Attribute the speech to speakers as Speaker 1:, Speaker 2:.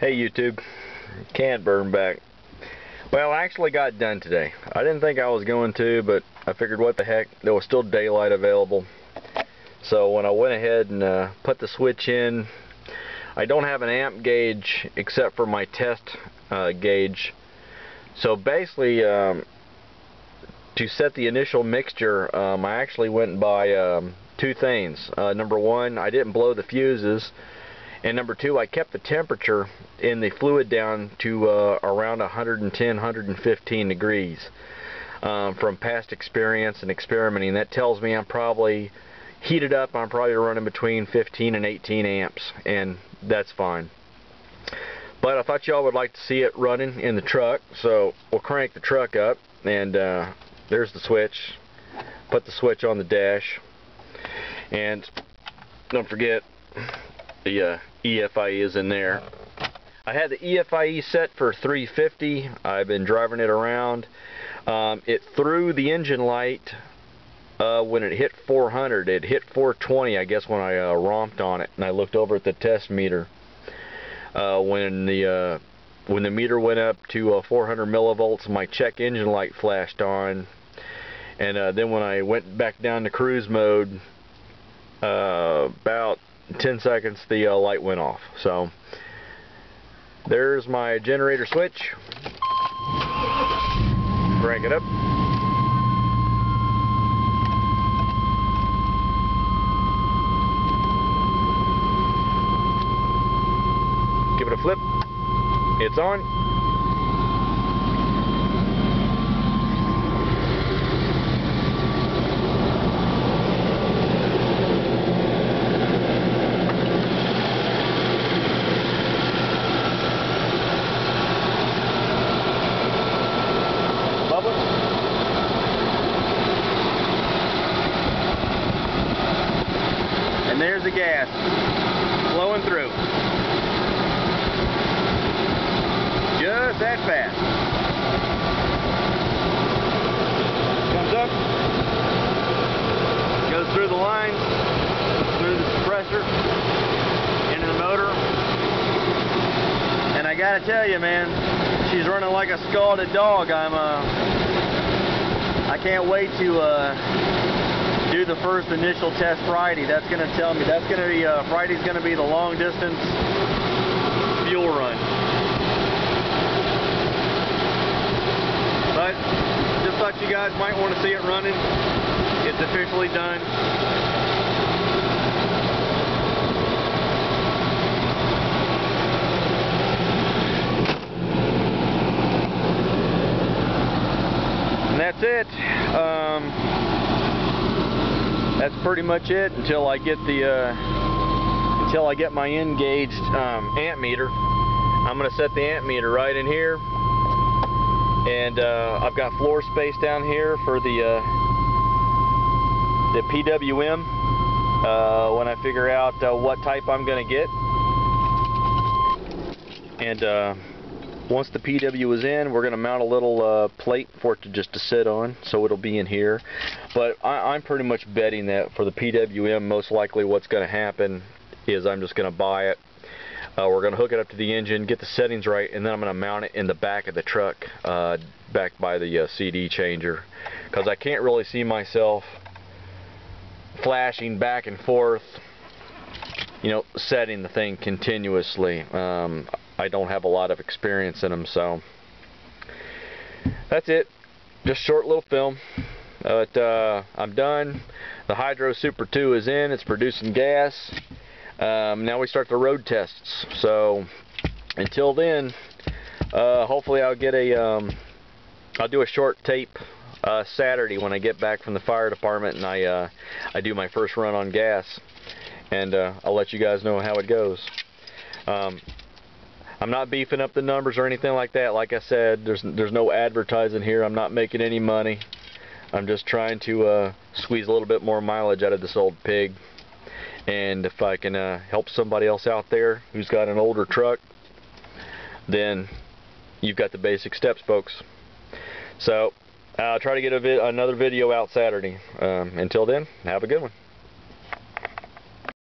Speaker 1: Hey YouTube, Cantburn back. Well, I actually got done today. I didn't think I was going to, but I figured what the heck, there was still daylight available. So when I went ahead and uh, put the switch in, I don't have an amp gauge except for my test uh, gauge. So basically, um, to set the initial mixture, um, I actually went by um, two things. Uh, number one, I didn't blow the fuses and number two, I kept the temperature in the fluid down to uh, around 110, 115 degrees um, from past experience and experimenting. That tells me I'm probably heated up. I'm probably running between 15 and 18 amps, and that's fine. But I thought y'all would like to see it running in the truck, so we'll crank the truck up, and uh, there's the switch. Put the switch on the dash, and don't forget the uh, EFIE is in there. I had the EFIE set for 350. I've been driving it around. Um, it threw the engine light uh, when it hit 400. It hit 420, I guess, when I uh, romped on it, and I looked over at the test meter. Uh, when the uh, when the meter went up to uh, 400 millivolts, my check engine light flashed on, and uh, then when I went back down to cruise mode, about 10 seconds the uh, light went off. So there's my generator switch. Crank it up. Give it a flip. It's on. And there's the gas flowing through. Just that fast. Comes up, goes through the lines, through the suppressor, into the motor. And I gotta tell you, man, she's running like a scalded dog. I'm, uh, I can't wait to, uh, do the first initial test Friday. That's going to tell me, that's going to be, uh, Friday's going to be the long distance fuel run. But just thought you guys might want to see it running. It's officially done. And that's it. Um, that's pretty much it until I get the uh, until I get my engaged um, amp meter. I'm going to set the amp meter right in here, and uh, I've got floor space down here for the uh, the PWM. Uh, when I figure out uh, what type I'm going to get, and uh, once the PW is in, we're going to mount a little uh, plate for it to just to sit on, so it'll be in here. But I, am pretty much betting that for the PWM, most likely what's going to happen is I'm just going to buy it. Uh, we're going to hook it up to the engine, get the settings right, and then I'm going to mount it in the back of the truck, uh, back by the uh, CD changer. Because I can't really see myself flashing back and forth, you know, setting the thing continuously. Um, I don't have a lot of experience in them, so that's it. Just short little film. But uh, I'm done. The Hydro Super 2 is in. It's producing gas. Um, now we start the road tests. So until then, uh, hopefully I'll get a, um, I'll do a short tape uh, Saturday when I get back from the fire department and I, uh, I do my first run on gas. And uh, I'll let you guys know how it goes. Um, I'm not beefing up the numbers or anything like that. Like I said, there's there's no advertising here. I'm not making any money. I'm just trying to uh, squeeze a little bit more mileage out of this old pig. And if I can uh, help somebody else out there who's got an older truck, then you've got the basic steps, folks. So I'll try to get another video out Saturday. Um, until then, have a good one.